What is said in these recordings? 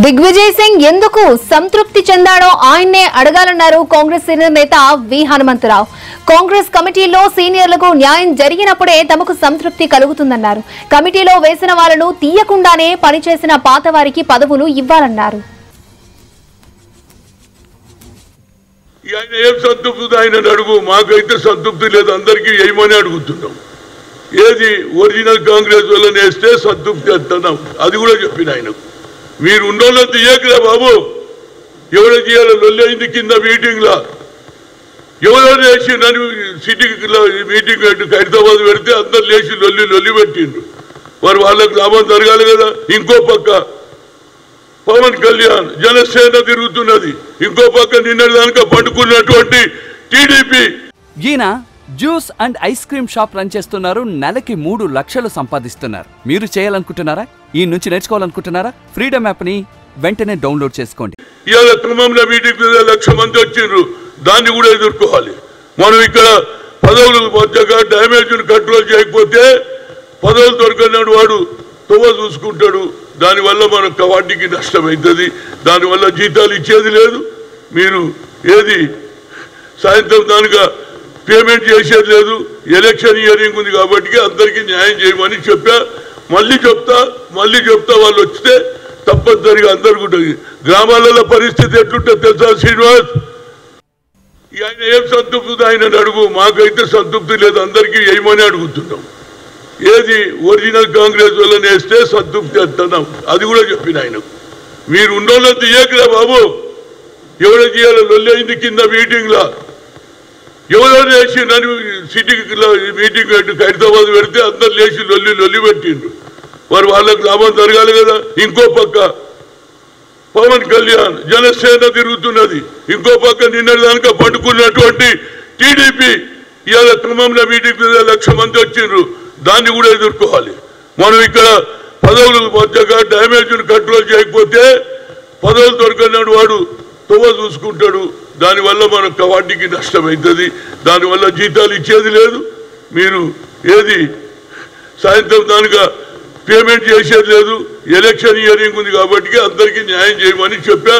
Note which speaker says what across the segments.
Speaker 1: దిగ్విజయ్ సింగ్ ఎందుకు సంతృప్తి చెందాడో ఆయన్నే అడగాలన్నారు కాంగ్రెస్ సీనియర్ నేత వి. హనుమంతరావు. కాంగ్రెస్ కమిటీలో సీనియర్లకు న్యాయం జరిగినప్పుడే తమకు సంతృప్తి కలుగుతుందన్నారు. కమిటీలో వేసిన వాళ్ళను తీయకుండానే పనిచేసిన పాత వారికి పదవులు ఇవ్వాలన్నారు.
Speaker 2: ఏం సంతృప్తి ఆయన అడుగు మాకైతే సంతృప్తి లేదు. అందరికీ ఏమని అడుగుతున్నాం? ఏది? ఒరిజినల్ కాంగ్రెస్ వల్ల నేస్తే సంతృప్తి అంటున్నాం. అది కూడా చెప్పిన ఆయనకు. మీరు ఉన్నోళ్ళని తీయకురా బాబు. ఎవరు చేయాలో లొల్లి అయింది కింద మీటింగ్లో ఎవరో లేచి నన్ను సిటీలో మీటింగ్ పెట్టి హైదరాబాద్ పెడితే అందరు లేచి లొల్లి లొల్లి పెట్టిండ్రు. మరి వాళ్ళకి లాభం జరగాలి కదా ఇంకో పక్క. పవన్ కళ్యాణ్ జనసేన తిరుగుతున్నది. ఇంకో పక్క నిన్నటిదానిక పండుకున్నటువంటి టీడీపీ.
Speaker 3: ఈయన juice and ice cream shop run చేస్తున్నారు. నెలకి మూడు లక్షలు సంపాదిస్తున్నారు. మీరు చేయాలనుకుంటున్నారా? ఈ నుంచి నేర్చుకోవాలనుకుంటున్నారా? ఫ్రీడమ్ యాప్ని వెంటనే డౌన్లోడ్ చేసుకోండి.
Speaker 2: ఇవాళ ఖమ్మంలో మీటింగ్ లక్ష మంది వచ్చిండ్రు. దాన్ని కూడా ఎదుర్కోవాలి. మనం ఇక్కడ పదవులు మధ్యగా డ్యామేజ్ కంట్రోల్ చేయకపోతే పదవులు దొరకనాడు వాడు తువ్వ చూసుకుంటాడు. దానివల్ల మన కవాటికి నష్టమవుతుంది దానివల్ల జీతాలు ఇచ్చేది లేదు. మీరు ఏది సాయంత్రం దానిగా పేమెంట్ చేసేది లేదు. ఎలక్షన్ ఇయరింగ్ ఉంది కాబట్టి అందరికీ న్యాయం చేయమని చెప్పా. మళ్ళీ చెప్తా మళ్ళీ చెప్తా వాళ్ళు వస్తే తప్పనిసరిగా అందరికి ఉంటుంది. గ్రామాలలో పరిస్థితి ఎట్లుంటే తెలుసా శ్రీనివాస్? ఆయన ఏం సంతృప్తి ఆయన అడుగు. మాకైతే సంతృప్తి లేదు. అందరికీ వేయమని అడుగుతున్నాం. ఏది? ఒరిజినల్ కాంగ్రెస్ వాళ్ళని వేస్తే సంతృప్తి అంటున్నాం. అది కూడా చెప్పిన ఆయనకు మీరు ఉన్నోళ్ళని తీయకరా బాబు. ఎవడ చేయాలి లొల్లైంది కింద మీటింగ్లో. ఎవరో లేచి నన్ను సిటీలో మీటింగ్ పెట్టి హైదరాబాద్ పెడితే అందరు లేచి లొల్లి లొల్లి పెట్టిండ్రు. మరి వాళ్ళకి లాభం జరగాలి కదా? ఇంకో పక్క పవన్ కళ్యాణ్ జనసేన తిరుగుతున్నది. ఇంకో పక్క నిన్నటిదానిక పండుకున్నటువంటి టీడీపీ ఇవాళ క్రమంలో మీటింగ్ లక్ష మంది వచ్చిండ్రు. దాన్ని కూడా ఎదుర్కోవాలి. మనం ఇక్కడ పదవులు మధ్యగా డ్యామేజ్ కంట్రోల్ చేయకపోతే పదవులు దొరకనడు వాడు తువ్వ చూసుకుంటాడు. దానివల్ల మన కవాటికి నష్టమవుతుంది దానివల్ల జీతాలు ఇచ్చేది లేదు. మీరు ఏది సాయంత్రం దానిగా పేమెంట్ చేసేది లేదు. ఎలక్షన్ ఇయరింగ్ ఉంది కాబట్టి అందరికీ న్యాయం చేయమని చెప్పా.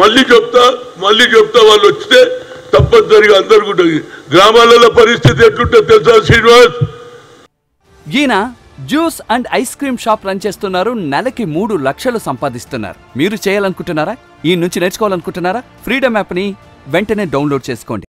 Speaker 2: మళ్ళీ చెప్తా మళ్ళీ చెప్తా వాళ్ళు వస్తే తప్పనిసరిగా అందరికీ ఉంటుంది గ్రామాలలో పరిస్థితి ఎట్లుంటే తెలుసా శ్రీనివాస్?
Speaker 3: ఈయన juice and ice cream shop run చేస్తున్నారు. నెలకి మూడు లక్షలు సంపాదిస్తున్నారు. మీరు చేయాలనుకుంటున్నారా? ఈ నుంచి నేర్చుకోవాలనుకుంటున్నారా? ఫ్రీడమ్ యాప్ని వెంటనే డౌన్లోడ్ చేసుకోండి.